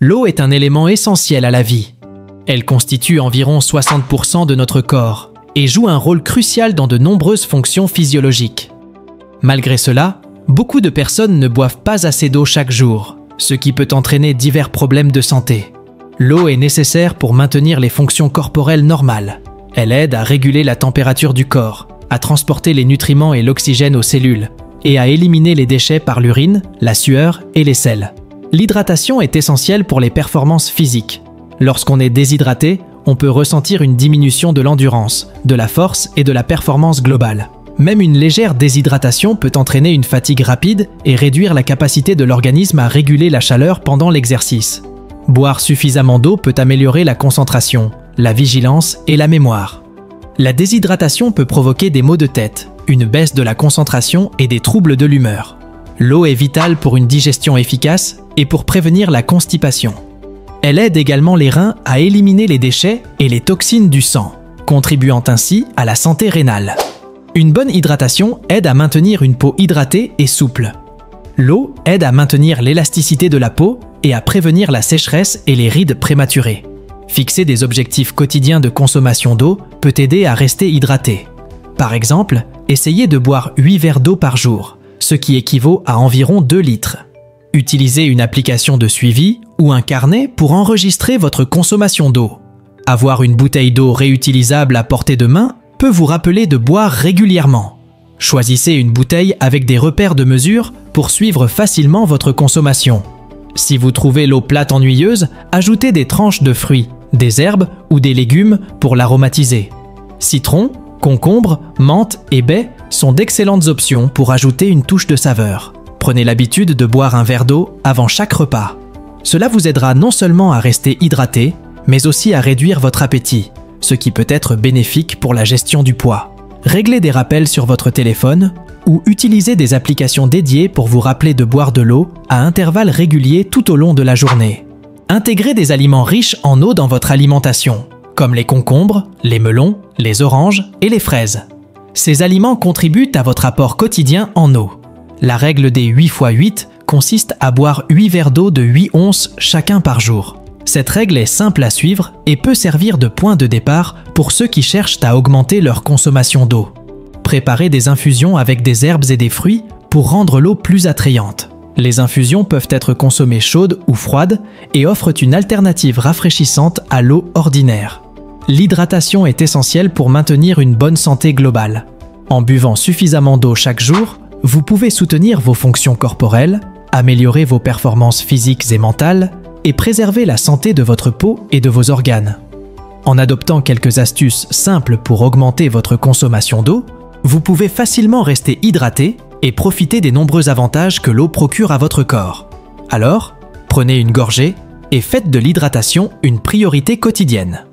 L'eau est un élément essentiel à la vie. Elle constitue environ 60% de notre corps et joue un rôle crucial dans de nombreuses fonctions physiologiques. Malgré cela, beaucoup de personnes ne boivent pas assez d'eau chaque jour, ce qui peut entraîner divers problèmes de santé. L'eau est nécessaire pour maintenir les fonctions corporelles normales. Elle aide à réguler la température du corps, à transporter les nutriments et l'oxygène aux cellules, et à éliminer les déchets par l'urine, la sueur et les selles l'hydratation est essentielle pour les performances physiques. Lorsqu'on est déshydraté, on peut ressentir une diminution de l'endurance, de la force et de la performance globale. Même une légère déshydratation peut entraîner une fatigue rapide et réduire la capacité de l'organisme à réguler la chaleur pendant l'exercice. Boire suffisamment d'eau peut améliorer la concentration, la vigilance et la mémoire. La déshydratation peut provoquer des maux de tête, une baisse de la concentration et des troubles de l'humeur. L'eau est vitale pour une digestion efficace et pour prévenir la constipation. Elle aide également les reins à éliminer les déchets et les toxines du sang, contribuant ainsi à la santé rénale. Une bonne hydratation aide à maintenir une peau hydratée et souple. L'eau aide à maintenir l'élasticité de la peau et à prévenir la sécheresse et les rides prématurées. Fixer des objectifs quotidiens de consommation d'eau peut aider à rester hydraté. Par exemple, essayez de boire 8 verres d'eau par jour, ce qui équivaut à environ 2 litres. Utilisez une application de suivi ou un carnet pour enregistrer votre consommation d'eau. Avoir une bouteille d'eau réutilisable à portée de main peut vous rappeler de boire régulièrement. Choisissez une bouteille avec des repères de mesure pour suivre facilement votre consommation. Si vous trouvez l'eau plate ennuyeuse, ajoutez des tranches de fruits, des herbes ou des légumes pour l'aromatiser. Citron, concombre, menthe et baies sont d'excellentes options pour ajouter une touche de saveur. Prenez l'habitude de boire un verre d'eau avant chaque repas. Cela vous aidera non seulement à rester hydraté, mais aussi à réduire votre appétit, ce qui peut être bénéfique pour la gestion du poids. Réglez des rappels sur votre téléphone ou utilisez des applications dédiées pour vous rappeler de boire de l'eau à intervalles réguliers tout au long de la journée. Intégrez des aliments riches en eau dans votre alimentation, comme les concombres, les melons, les oranges et les fraises. Ces aliments contribuent à votre apport quotidien en eau. La règle des 8 x 8 consiste à boire 8 verres d'eau de 8 onces chacun par jour. Cette règle est simple à suivre et peut servir de point de départ pour ceux qui cherchent à augmenter leur consommation d'eau. Préparez des infusions avec des herbes et des fruits pour rendre l'eau plus attrayante. Les infusions peuvent être consommées chaudes ou froides et offrent une alternative rafraîchissante à l'eau ordinaire l'hydratation est essentielle pour maintenir une bonne santé globale. En buvant suffisamment d'eau chaque jour, vous pouvez soutenir vos fonctions corporelles, améliorer vos performances physiques et mentales, et préserver la santé de votre peau et de vos organes. En adoptant quelques astuces simples pour augmenter votre consommation d'eau, vous pouvez facilement rester hydraté et profiter des nombreux avantages que l'eau procure à votre corps. Alors, prenez une gorgée et faites de l'hydratation une priorité quotidienne.